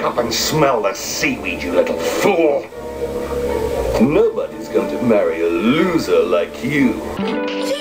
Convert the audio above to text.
Wake up and smell the seaweed, you little fool! Nobody's going to marry a loser like you.